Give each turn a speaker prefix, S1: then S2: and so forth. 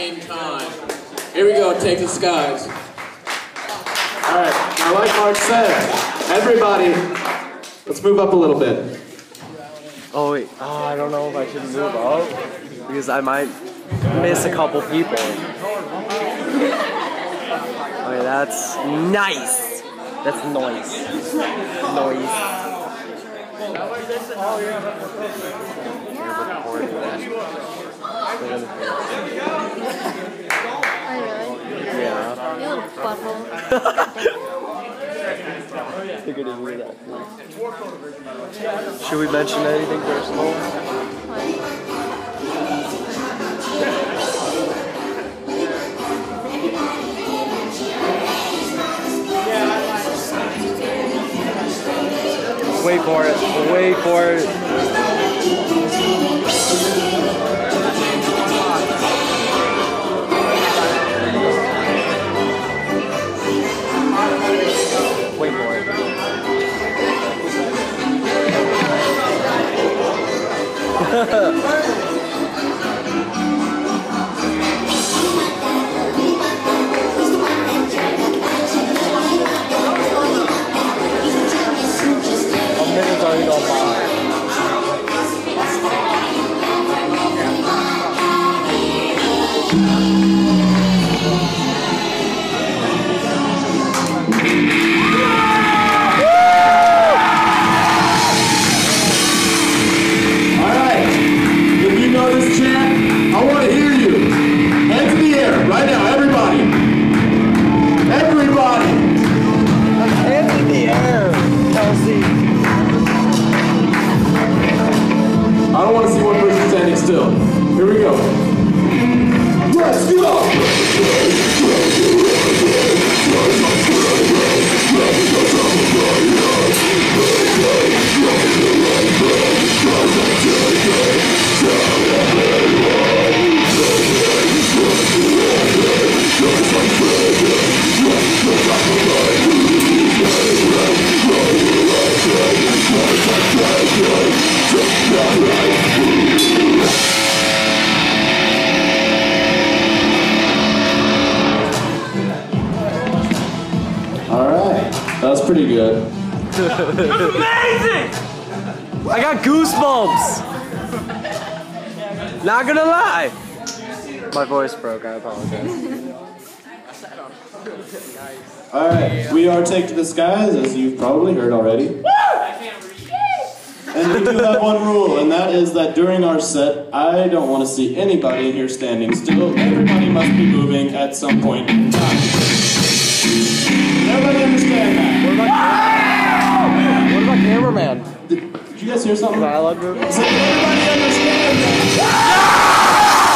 S1: Same time. Here we go, take the skies.
S2: All right, now like Mark said, everybody, let's move up a little bit.
S3: Oh wait, oh, I don't know if I should move up because I might miss a couple people. Okay, that's nice. That's noise. Noise. Should we mention anything personal? Wait for it. Wait for it. Wait for it. A
S2: I don't want to see one person standing still. Here we go. Pretty good. Amazing!
S3: I got goosebumps. Not gonna lie. My voice broke. I apologize.
S2: All right, we are Take to the Skies, as you've probably heard already. And we do have one rule, and that is that during our set, I don't want to see anybody in here standing still. Everybody must be moving at some point in time.
S3: Cameraman?
S2: Did, did you guys hear something?
S3: I love moving.
S2: So everybody understand that?